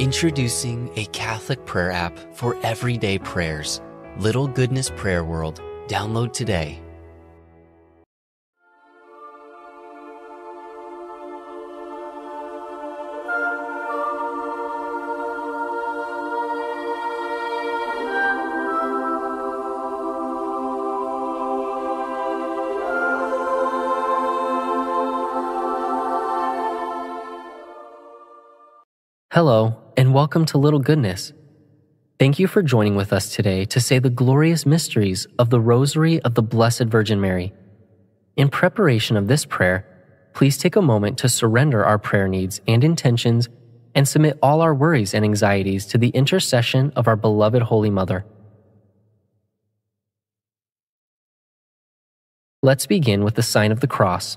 Introducing a Catholic prayer app for everyday prayers. Little Goodness Prayer World. Download today. Hello, welcome to Little Goodness. Thank you for joining with us today to say the glorious mysteries of the Rosary of the Blessed Virgin Mary. In preparation of this prayer, please take a moment to surrender our prayer needs and intentions and submit all our worries and anxieties to the intercession of our beloved Holy Mother. Let's begin with the sign of the cross.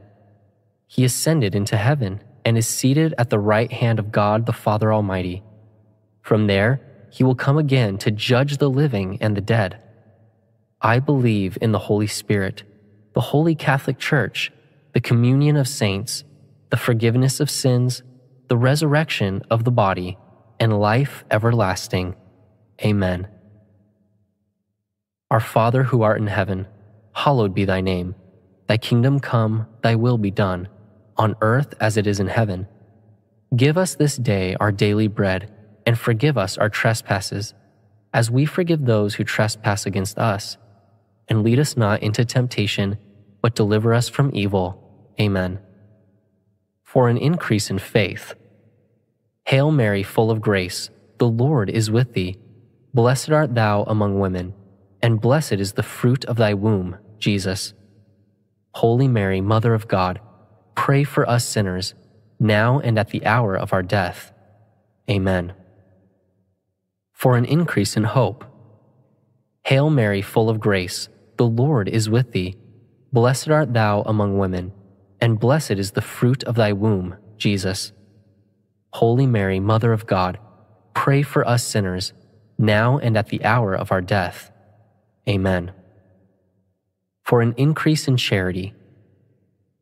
he ascended into heaven and is seated at the right hand of God the Father Almighty. From there, he will come again to judge the living and the dead. I believe in the Holy Spirit, the Holy Catholic Church, the communion of saints, the forgiveness of sins, the resurrection of the body, and life everlasting. Amen. Our Father who art in heaven, hallowed be thy name. Thy kingdom come, thy will be done on earth as it is in heaven. Give us this day our daily bread, and forgive us our trespasses, as we forgive those who trespass against us. And lead us not into temptation, but deliver us from evil. Amen. For an increase in faith. Hail Mary, full of grace, the Lord is with thee. Blessed art thou among women, and blessed is the fruit of thy womb, Jesus. Holy Mary, Mother of God, Pray for us sinners, now and at the hour of our death. Amen. For an increase in hope. Hail Mary, full of grace, the Lord is with thee. Blessed art thou among women, and blessed is the fruit of thy womb, Jesus. Holy Mary, Mother of God, pray for us sinners, now and at the hour of our death. Amen. For an increase in charity.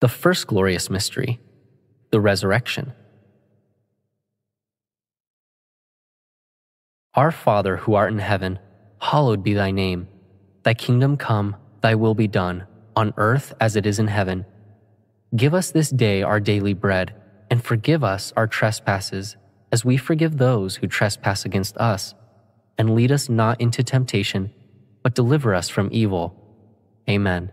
The first glorious mystery, the resurrection. Our Father who art in heaven, hallowed be thy name. Thy kingdom come, thy will be done, on earth as it is in heaven. Give us this day our daily bread, and forgive us our trespasses, as we forgive those who trespass against us. And lead us not into temptation, but deliver us from evil. Amen.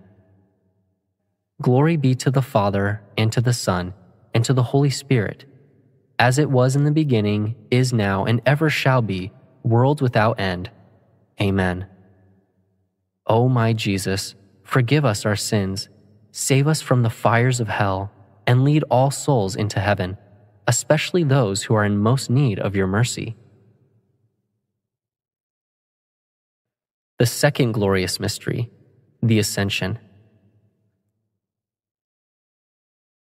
Glory be to the Father, and to the Son, and to the Holy Spirit, as it was in the beginning, is now, and ever shall be, world without end. Amen. O my Jesus, forgive us our sins, save us from the fires of hell, and lead all souls into heaven, especially those who are in most need of your mercy. The second glorious mystery, the Ascension.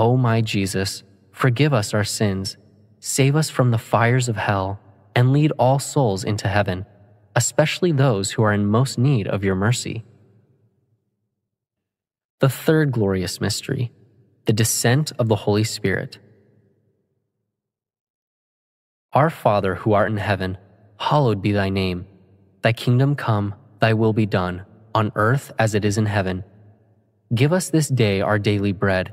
O my Jesus, forgive us our sins, save us from the fires of hell, and lead all souls into heaven, especially those who are in most need of your mercy. The third glorious mystery, the descent of the Holy Spirit. Our Father who art in heaven, hallowed be thy name. Thy kingdom come, thy will be done, on earth as it is in heaven. Give us this day our daily bread,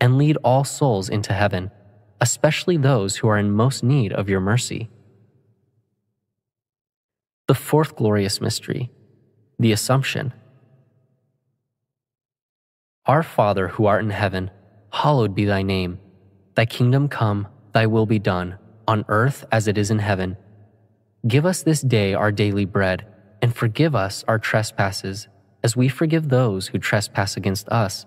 and lead all souls into heaven, especially those who are in most need of your mercy. The fourth glorious mystery, the Assumption. Our Father who art in heaven, hallowed be thy name. Thy kingdom come, thy will be done, on earth as it is in heaven. Give us this day our daily bread, and forgive us our trespasses, as we forgive those who trespass against us.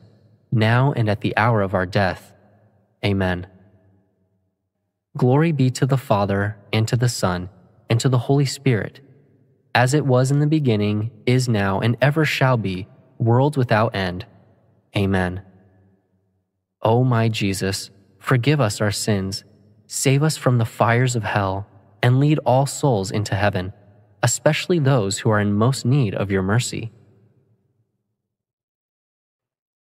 now and at the hour of our death. Amen. Glory be to the Father, and to the Son, and to the Holy Spirit, as it was in the beginning, is now, and ever shall be, world without end. Amen. O my Jesus, forgive us our sins, save us from the fires of hell and lead all souls into heaven, especially those who are in most need of your mercy.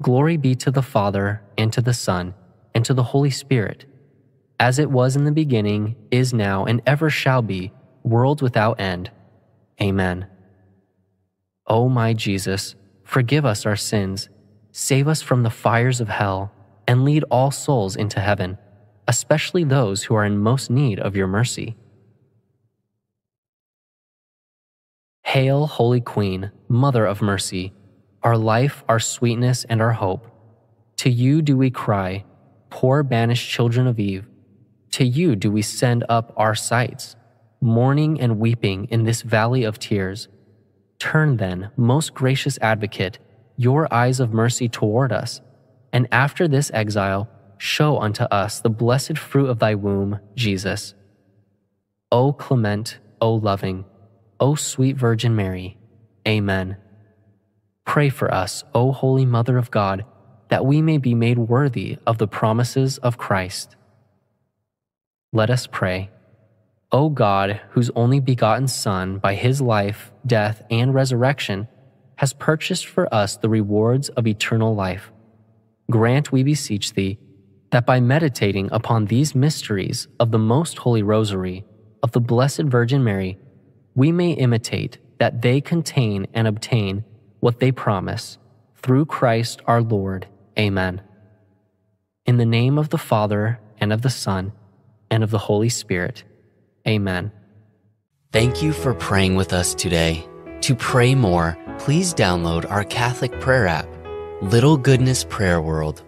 Glory be to the Father, and to the Son, and to the Holy Spirit, as it was in the beginning, is now, and ever shall be, world without end. Amen. O my Jesus, forgive us our sins, save us from the fires of hell, and lead all souls into heaven, especially those who are in most need of your mercy. Hail, Holy Queen, Mother of Mercy, our life, our sweetness, and our hope. To you do we cry, poor banished children of Eve. To you do we send up our sights, mourning and weeping in this valley of tears. Turn then, most gracious advocate, your eyes of mercy toward us, and after this exile, show unto us the blessed fruit of thy womb, Jesus. O clement, O loving, O sweet Virgin Mary. Amen. Pray for us, O Holy Mother of God, that we may be made worthy of the promises of Christ. Let us pray. O God, whose only begotten Son, by his life, death, and resurrection, has purchased for us the rewards of eternal life, grant, we beseech thee, that by meditating upon these mysteries of the most holy rosary of the Blessed Virgin Mary, we may imitate that they contain and obtain what they promise, through Christ our Lord. Amen. In the name of the Father, and of the Son, and of the Holy Spirit. Amen. Thank you for praying with us today. To pray more, please download our Catholic prayer app, Little Goodness Prayer World.